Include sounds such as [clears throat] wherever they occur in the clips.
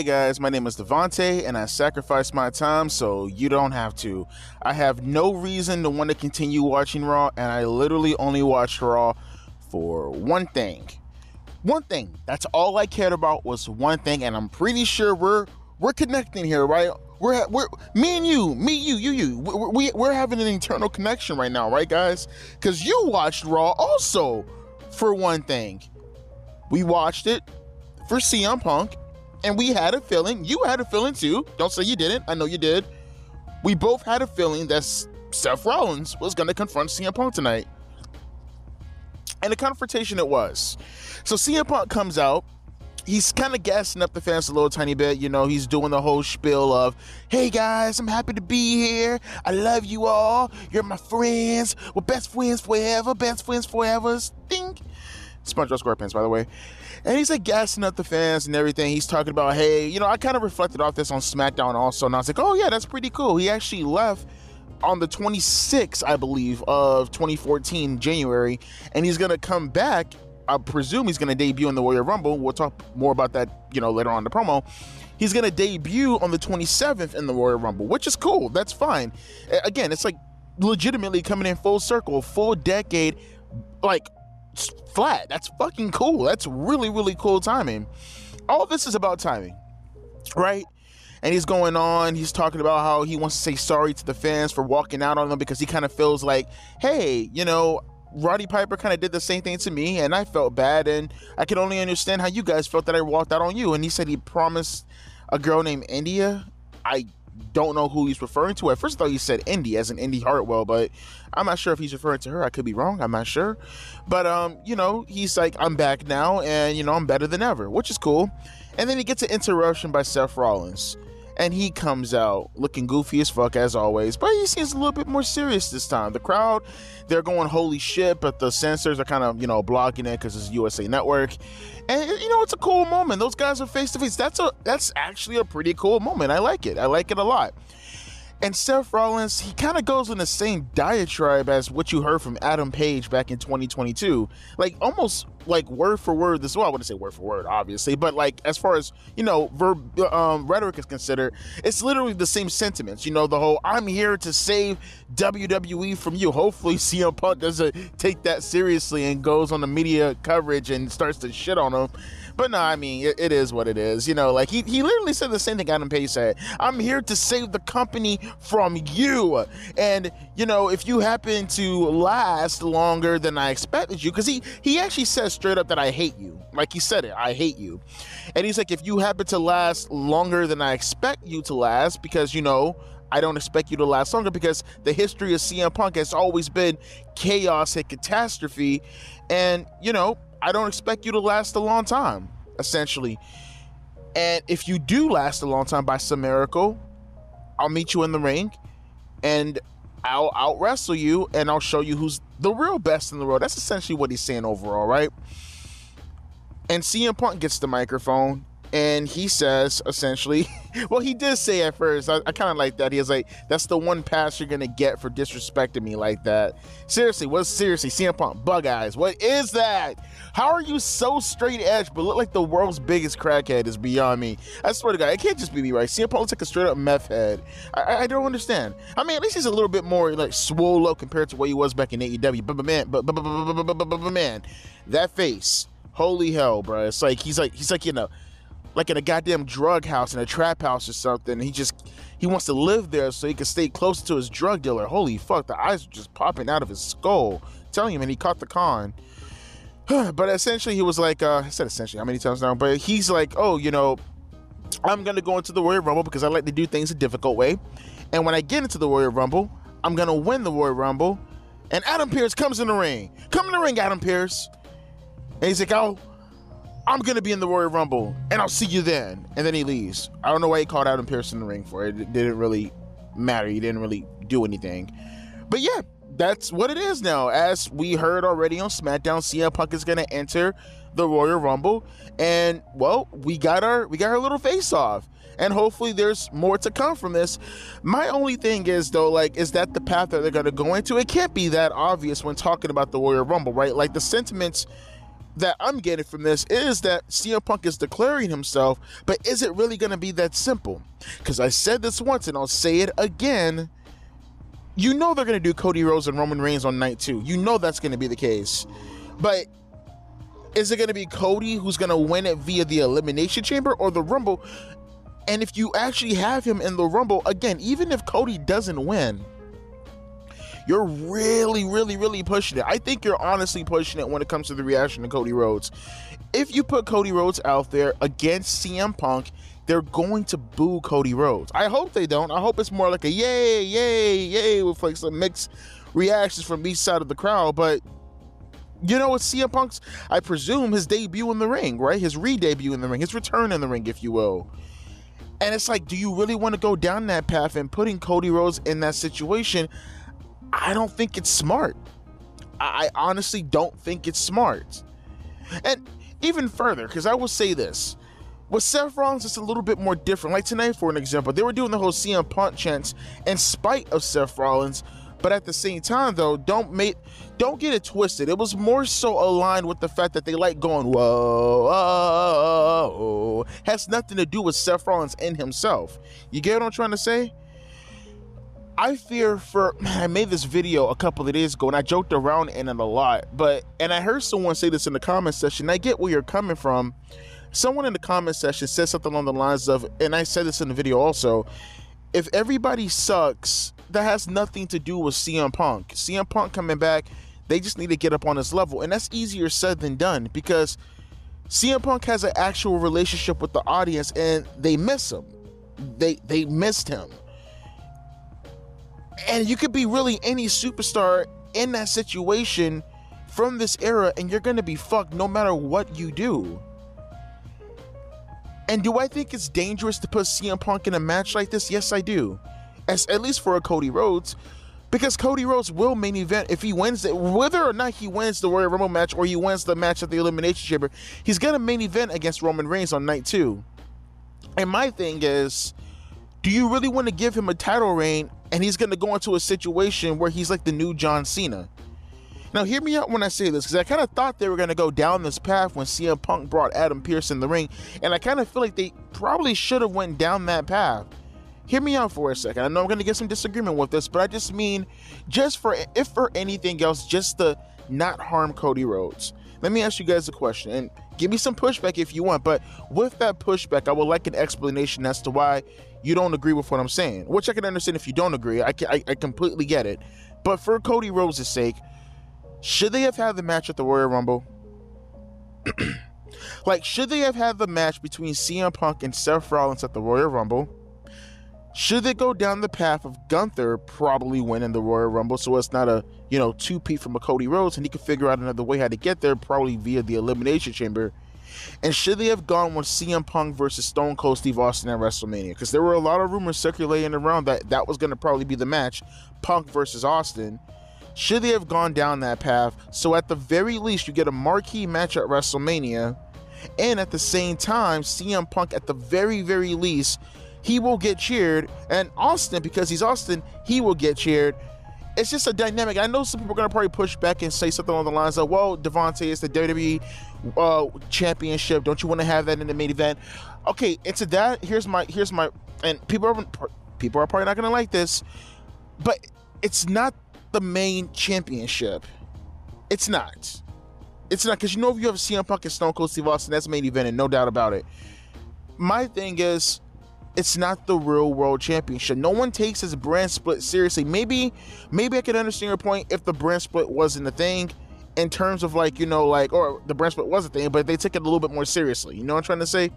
Hey guys, my name is Devonte, and I sacrificed my time so you don't have to. I have no reason to want to continue watching Raw, and I literally only watched Raw for one thing. One thing. That's all I cared about was one thing, and I'm pretty sure we're we're connecting here, right? We're we're me and you, me, you, you, you. We, we we're having an internal connection right now, right, guys? Because you watched Raw also for one thing. We watched it for CM Punk and we had a feeling, you had a feeling too. Don't say you didn't. I know you did. We both had a feeling that Seth Rollins was going to confront CM Punk tonight. And the confrontation it was. So CM Punk comes out. He's kind of gassing up the fans a little tiny bit. You know, he's doing the whole spiel of, hey guys, I'm happy to be here. I love you all. You're my friends. We're best friends forever. Best friends forever. Stink. SpongeBob SquarePants, by the way. And he's like gassing up the fans and everything. He's talking about, hey, you know, I kind of reflected off this on SmackDown also. And I was like, oh, yeah, that's pretty cool. He actually left on the 26th, I believe, of 2014, January. And he's going to come back. I presume he's going to debut in the Royal Rumble. We'll talk more about that, you know, later on the promo. He's going to debut on the 27th in the Royal Rumble, which is cool. That's fine. Again, it's like legitimately coming in full circle, full decade, like flat. That's fucking cool. That's really, really cool timing. All this is about timing, right? And he's going on, he's talking about how he wants to say sorry to the fans for walking out on them because he kind of feels like, hey, you know, Roddy Piper kind of did the same thing to me and I felt bad and I can only understand how you guys felt that I walked out on you. And he said he promised a girl named India. I don't know who he's referring to. At first, I thought he said Indy as in Indi Hartwell, but I'm not sure if he's referring to her. I could be wrong. I'm not sure. But um, you know, he's like, I'm back now, and you know, I'm better than ever, which is cool. And then he gets an interruption by Seth Rollins and he comes out looking goofy as fuck as always, but he seems a little bit more serious this time. The crowd, they're going holy shit, but the censors are kind of you know blocking it because it's USA Network, and you know it's a cool moment. Those guys are face to face. That's a that's actually a pretty cool moment. I like it. I like it a lot. And Seth Rollins, he kind of goes in the same diatribe as what you heard from Adam Page back in 2022. Like almost like word for word this well, I wouldn't say word for word, obviously, but like as far as, you know, verb um, rhetoric is considered, it's literally the same sentiments. You know, the whole I'm here to save WWE from you. Hopefully [laughs] CM Punk doesn't take that seriously and goes on the media coverage and starts to shit on him but no, I mean, it, it is what it is. You know, like he, he literally said the same thing Adam Page said. I'm here to save the company from you. And, you know, if you happen to last longer than I expected you, because he, he actually says straight up that I hate you. Like he said it, I hate you. And he's like, if you happen to last longer than I expect you to last, because, you know, I don't expect you to last longer because the history of CM Punk has always been chaos and catastrophe. And, you know, I don't expect you to last a long time, essentially. And if you do last a long time by some miracle, I'll meet you in the ring and I'll out wrestle you and I'll show you who's the real best in the world. That's essentially what he's saying overall, right? And CM Punk gets the microphone and he says essentially, [laughs] well, he did say at first, I, I kind of like that. He was like, that's the one pass you're gonna get for disrespecting me like that. Seriously, what's seriously CM Punk bug eyes? What is that? How are you so straight edge but look like the world's biggest crackhead is beyond me. I swear to God, it can't just be me, right? CM Punk looks like a straight up meth head. I, I don't understand. I mean, at least he's a little bit more like swole up compared to what he was back in AEW. But man, but but man, that face, holy hell, bro! It's like he's like he's like you know like in a goddamn drug house in a trap house or something. He just he wants to live there so he can stay close to his drug dealer. Holy fuck, the eyes are just popping out of his skull. Telling him, and he caught the con. [sighs] but essentially, he was like, uh, I said essentially how many times now? But he's like, oh, you know, I'm gonna go into the Royal Rumble because I like to do things a difficult way. And when I get into the Royal Rumble, I'm gonna win the Royal Rumble. And Adam Pearce comes in the ring. Come in the ring, Adam Pearce. And he's like, oh, I'm gonna be in the Royal Rumble, and I'll see you then. And then he leaves. I don't know why he called Adam Pearce in the ring for it. It didn't really matter. He didn't really do anything. But yeah, that's what it is now. As we heard already on SmackDown, CM Punk is gonna enter the Royal Rumble, and well, we got our we got our little face off and hopefully there's more to come from this. My only thing is though, like, is that the path that they're gonna go into? It can't be that obvious when talking about the Royal Rumble, right? Like the sentiments that I'm getting from this is that CM Punk is declaring himself, but is it really gonna be that simple? Because I said this once and I'll say it again. You know they're gonna do Cody Rhodes and Roman Reigns on night two. You know that's gonna be the case. But is it going to be Cody who's going to win it via the Elimination Chamber or the Rumble? And if you actually have him in the Rumble, again, even if Cody doesn't win, you're really, really, really pushing it. I think you're honestly pushing it when it comes to the reaction to Cody Rhodes. If you put Cody Rhodes out there against CM Punk, they're going to boo Cody Rhodes. I hope they don't. I hope it's more like a yay, yay, yay with like some mixed reactions from each side of the crowd. But you know, it's CM Punk's, I presume, his debut in the ring, right? His re debut in the ring, his return in the ring, if you will. And it's like, do you really want to go down that path and putting Cody Rhodes in that situation? I don't think it's smart. I honestly don't think it's smart. And even further, because I will say this with Seth Rollins, it's a little bit more different. Like tonight, for an example, they were doing the whole CM Punk chants in spite of Seth Rollins, but at the same time, though, don't make don't get it twisted. It was more so aligned with the fact that they like going, whoa, whoa, whoa, has nothing to do with Seth Rollins and himself. You get what I'm trying to say? I fear for [clears throat] I made this video a couple of days ago and I joked around in it a lot, but and I heard someone say this in the comment section. I get where you're coming from. Someone in the comment section said something along the lines of, and I said this in the video also, if everybody sucks, that has nothing to do with CM Punk. CM Punk coming back they just need to get up on this level. And that's easier said than done because CM Punk has an actual relationship with the audience and they miss him. They they missed him. And you could be really any superstar in that situation from this era and you're going to be fucked no matter what you do. And do I think it's dangerous to put CM Punk in a match like this? Yes, I do. As at least for a Cody Rhodes because Cody Rhodes will main event if he wins it, whether or not he wins the Royal Rumble match or he wins the match at the Elimination Chamber, he's gonna main event against Roman Reigns on night two. And my thing is, do you really want to give him a title reign and he's gonna go into a situation where he's like the new John Cena? Now, hear me out when I say this, because I kind of thought they were going to go down this path when CM Punk brought Adam Pearce in the ring, and I kind of feel like they probably should have went down that path hear me out for a second. I know I'm going to get some disagreement with this, but I just mean, just for if for anything else, just to not harm Cody Rhodes. Let me ask you guys a question and give me some pushback if you want. But with that pushback, I would like an explanation as to why you don't agree with what I'm saying, which I can understand if you don't agree. I, can, I, I completely get it. But for Cody Rhodes' sake, should they have had the match at the Royal Rumble? [clears throat] like, should they have had the match between CM Punk and Seth Rollins at the Royal Rumble? Should they go down the path of Gunther probably winning the Royal Rumble so it's not a, you know, two-peat from a Cody Rhodes and he could figure out another way how to get there, probably via the Elimination Chamber? And should they have gone with CM Punk versus Stone Cold Steve Austin at WrestleMania? Because there were a lot of rumors circulating around that that was going to probably be the match, Punk versus Austin. Should they have gone down that path? So at the very least, you get a marquee match at WrestleMania, and at the same time, CM Punk at the very, very least he will get cheered, and Austin, because he's Austin, he will get cheered. It's just a dynamic. I know some people are gonna probably push back and say something along the lines of, "Well, Devontae is the WWE uh, championship. Don't you want to have that in the main event?" Okay, into that, here's my here's my and people are people are probably not gonna like this, but it's not the main championship. It's not. It's not because you know if you have CM Punk and Stone Cold Steve Austin, that's main event, and no doubt about it. My thing is, it's not the real world championship. No one takes this brand split seriously. Maybe, maybe I could understand your point if the brand split wasn't a thing in terms of like, you know, like, or the brand split was a thing, but they took it a little bit more seriously. You know what I'm trying to say?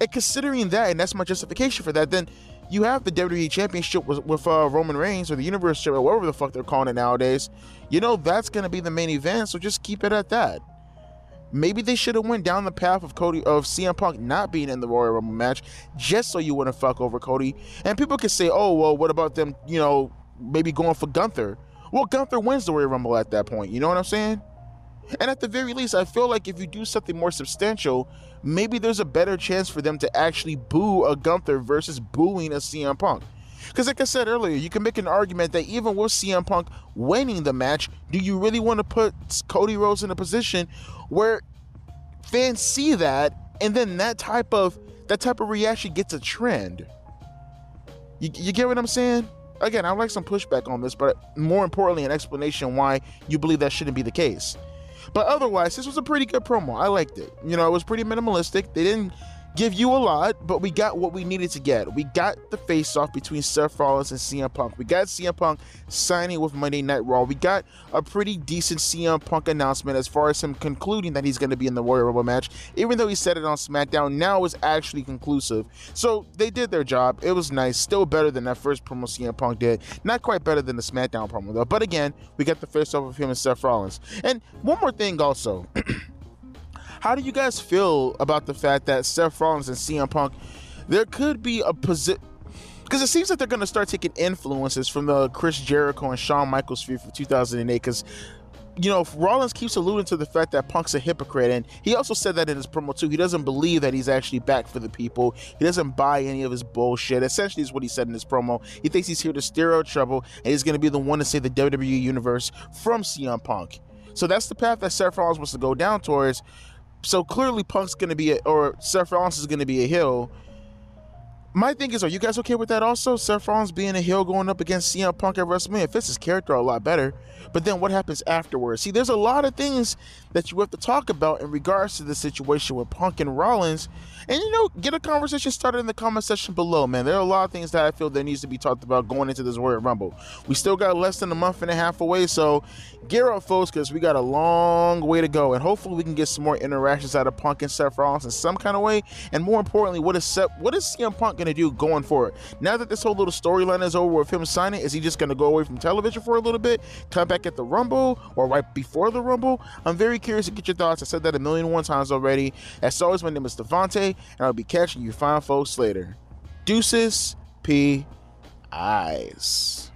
And considering that, and that's my justification for that, then you have the WWE Championship with, with uh, Roman Reigns or the Universe Championship, or whatever the fuck they're calling it nowadays. You know that's going to be the main event, so just keep it at that. Maybe they should have went down the path of Cody of CM Punk not being in the Royal Rumble match, just so you wouldn't fuck over Cody. And people could say, "Oh, well, what about them? You know, maybe going for Gunther." Well, Gunther wins the Royal Rumble at that point. You know what I'm saying? And at the very least, I feel like if you do something more substantial, maybe there's a better chance for them to actually boo a Gunther versus booing a CM Punk. Because, like I said earlier, you can make an argument that even with CM Punk winning the match, do you really want to put Cody Rhodes in a position where fans see that and then that type of that type of reaction gets a trend? You, you get what I'm saying? Again, I'd like some pushback on this, but more importantly, an explanation why you believe that shouldn't be the case. But otherwise, this was a pretty good promo. I liked it. You know, it was pretty minimalistic. They didn't give you a lot, but we got what we needed to get. We got the face off between Seth Rollins and CM Punk. We got CM Punk signing with Monday Night Raw. We got a pretty decent CM Punk announcement as far as him concluding that he's going to be in the Royal Rumble match. Even though he said it on SmackDown, now is actually conclusive. So they did their job. It was nice. Still better than that first promo CM Punk did. Not quite better than the SmackDown promo though. But again, we got the face off of him and Seth Rollins. And one more thing also. [clears throat] How do you guys feel about the fact that Seth Rollins and CM Punk, there could be a position because it seems like they're going to start taking influences from the Chris Jericho and Shawn Michaels feud from 2008 because you know, Rollins keeps alluding to the fact that Punk's a hypocrite, and he also said that in his promo too. He doesn't believe that he's actually back for the people. He doesn't buy any of his bullshit. Essentially, is what he said in his promo. He thinks he's here to stir out trouble, and he's going to be the one to save the WWE universe from CM Punk. So that's the path that Seth Rollins wants to go down towards. So clearly, Punk's going to be, a, or Seth Rollins is going to be a heel. My thing is, are you guys okay with that also? Seth Rollins being a heel going up against CM Punk at WrestleMania it fits his character a lot better. But then what happens afterwards? See, there's a lot of things that you have to talk about in regards to the situation with Punk and Rollins. And you know, get a conversation started in the comment section below, man. There are a lot of things that I feel that needs to be talked about going into this Royal Rumble. We still got less than a month and a half away, so gear up, folks, because we got a long way to go. And hopefully, we can get some more interactions out of Punk and Seth Rollins in some kind of way. And more importantly, what is Seth, what is CM Punk going to do going forward? Now that this whole little storyline is over with him signing, is he just going to go away from television for a little bit, come back at the Rumble, or right before the Rumble? I'm very curious to get your thoughts. I said that a million and one times already. As always, my name is Devontae, and I'll be catching you fine folks later. Deuces, P. Eyes.